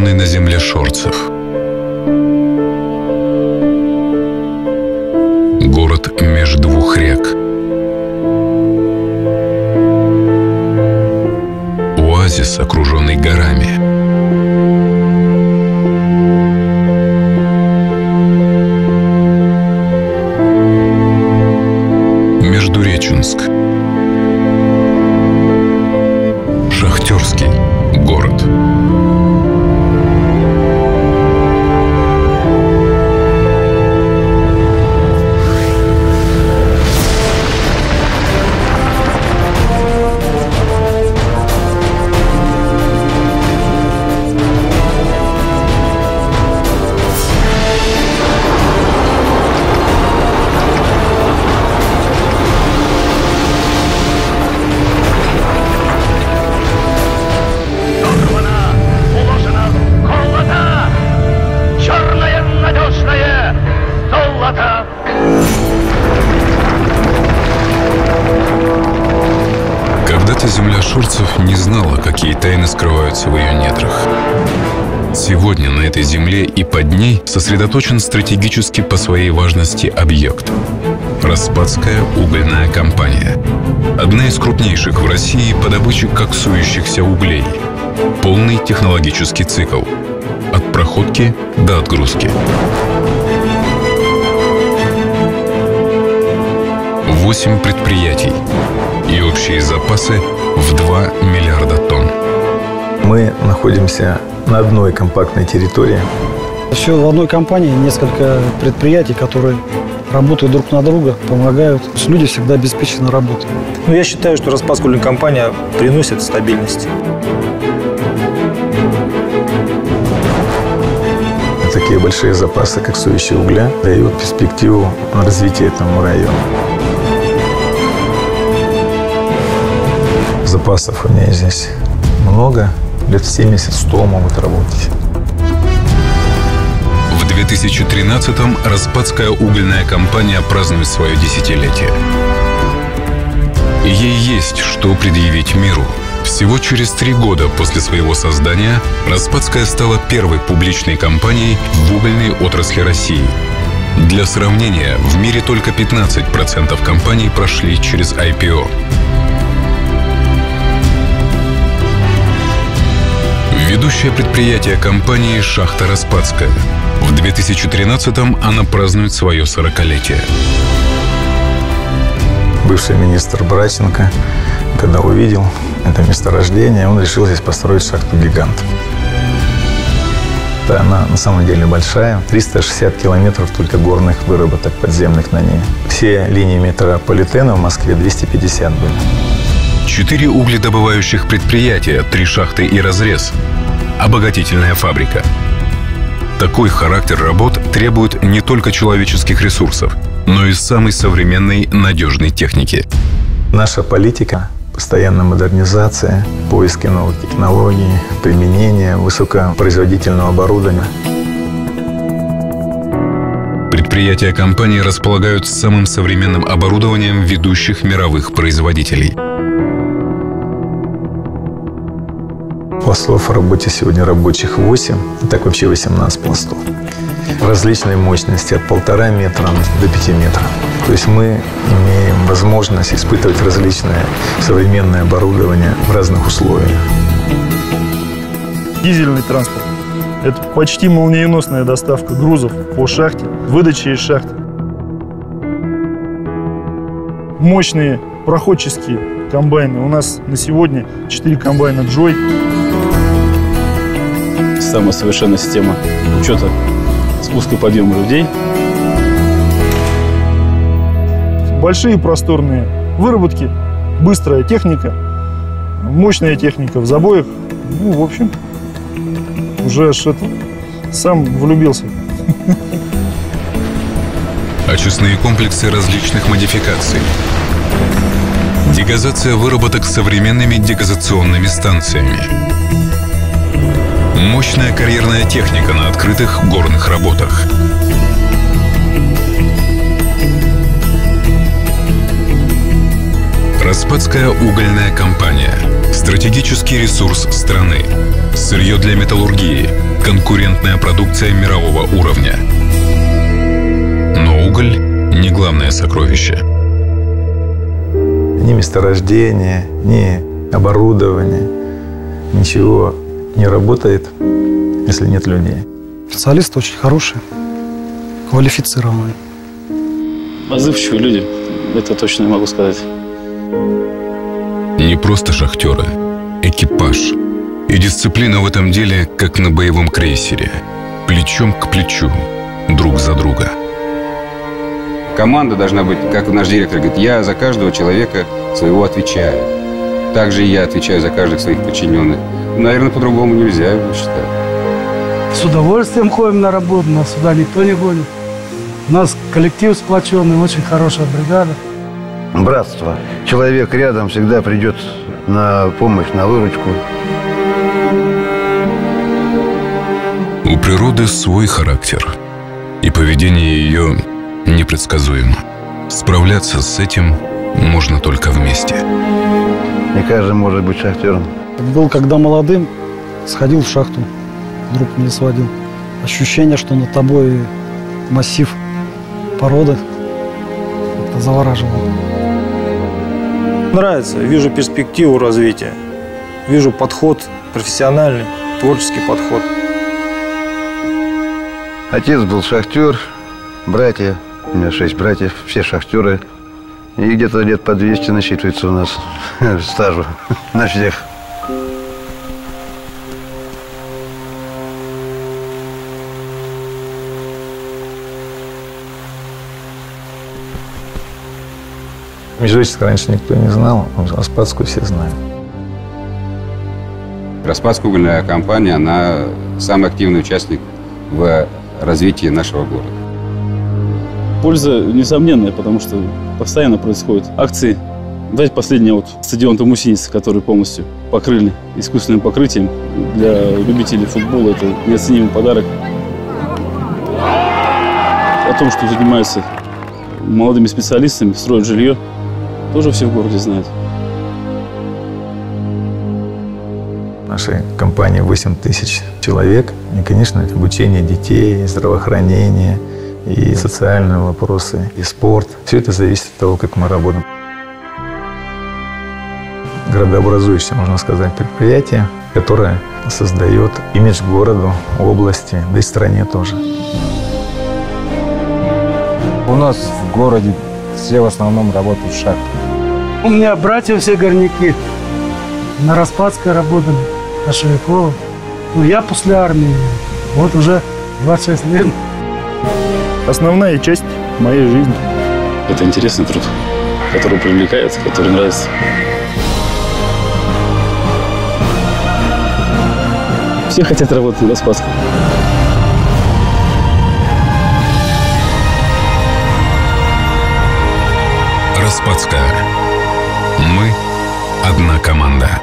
Рожденный на земле Шорцев. Город меж двух рек. Оазис, окруженный горами. Когда-то земля Шурцев не знала, какие тайны скрываются в ее недрах. Сегодня на этой земле и под ней сосредоточен стратегически по своей важности объект – Распадская угольная компания. Одна из крупнейших в России по добыче коксующихся углей. Полный технологический цикл. От проходки до отгрузки. Восемь предприятий общие запасы в 2 миллиарда тонн. Мы находимся на одной компактной территории. Все в одной компании несколько предприятий, которые работают друг на друга, помогают. Люди всегда обеспечены работой. Ну, я считаю, что Распадская компания приносит стабильность. Такие большие запасы коксующего угля дают перспективу развития этому району. Запасов у меня здесь много. Лет 70-100 могут работать. В 2013-м Распадская угольная компания празднует свое десятилетие. Ей есть что предъявить миру. Всего через три года после своего создания Распадская стала первой публичной компанией в угольной отрасли России. Для сравнения, в мире только 15% компаний прошли через IPO. Ведущее предприятие компании «Шахта Распадская». В 2013-м она празднует свое 40-летие. Бывший министр Браченко, когда увидел это месторождение, он решил здесь построить шахту-гигант. Да, Она на самом деле большая. 360 километров только горных выработок подземных на ней. Все линии метрополитена в Москве 250 были. Четыре угледобывающих предприятия, три шахты и разрез. Обогатительная фабрика. Такой характер работ требует не только человеческих ресурсов, но и самой современной надежной техники. Наша политика – постоянная модернизация, поиски новых технологий, применение высокопроизводительного оборудования. Предприятия компании располагают самым современным оборудованием ведущих мировых производителей. Пластов в работе сегодня рабочих 8, и так вообще 18 пластов. Различной мощности от полтора метра до 5 метров. То есть мы имеем возможность испытывать различное современное оборудование в разных условиях. Дизельный транспорт. Это почти молниеносная доставка грузов по шахте, выдача из шахты. Мощные проходческие комбайны. У нас на сегодня 4 комбайна Joy. Самая совершенная система учета спуска и подъема людей. Большие просторные выработки, быстрая техника, мощная техника в забоях. Ну, в общем, уже аж это, сам влюбился. Очистные комплексы различных модификаций. Дегазация выработок современными дегазационными станциями. Мощная карьерная техника на открытых горных работах. Распадская угольная компания. Стратегический ресурс страны. Сырье для металлургии. Конкурентная продукция мирового уровня. Но уголь – не главное сокровище. Ни месторождение, ни оборудование, ничего не работает, если нет людей. Специалисты очень хорошие, квалифицированные. Отзывчивые люди, это точно я могу сказать. Не просто шахтеры, экипаж. И дисциплина в этом деле, как на боевом крейсере. Плечом к плечу, друг за друга. Команда должна быть, как наш директор говорит, я за каждого человека своего отвечаю. Также и я отвечаю за каждых своих подчиненных. Наверное, по-другому нельзя, я считаю. С удовольствием ходим на работу, нас сюда никто не гонит. У нас коллектив сплоченный, очень хорошая бригада. Братство. Человек рядом всегда придет на помощь, на выручку. У природы свой характер. И поведение ее непредсказуемо. Справляться с этим можно только вместе. Не каждый может быть шахтером. Был, когда молодым, сходил в шахту, друг меня сводил. Ощущение, что над тобой массив породы. Это завораживало. Нравится, вижу перспективу развития. Вижу подход профессиональный, творческий подход. Отец был шахтер, братья, у меня шесть братьев, все шахтеры. И где-то лет по 200 насчитывается у нас стажу на всех. Межвеческого раньше никто не знал, а Распадскую все знают. Распадская угольная компания, она самый активный участник в развитии нашего города. Польза несомненная, потому что постоянно происходят акции. Дать последний вот стадион Томусиница, который полностью покрыли искусственным покрытием. Для любителей футбола это неоценимый подарок. О том, что занимаются молодыми специалистами, строят жилье, тоже все в городе знают. В нашей компании 8 тысяч человек. И, конечно, обучение детей, здравоохранение, и социальные вопросы, и спорт. Все это зависит от того, как мы работаем. Градообразующее, можно сказать, предприятие, которое создает имидж городу, области, да и стране тоже. У нас в городе все в основном работают в шахте. У меня братья все горняки. На Распадской работали, на Шевикова. Ну, я после армии. Вот уже 26 лет. Основная часть моей жизни. Это интересный труд, который привлекает, который нравится. Все хотят работать на Распадская. Мы – одна команда.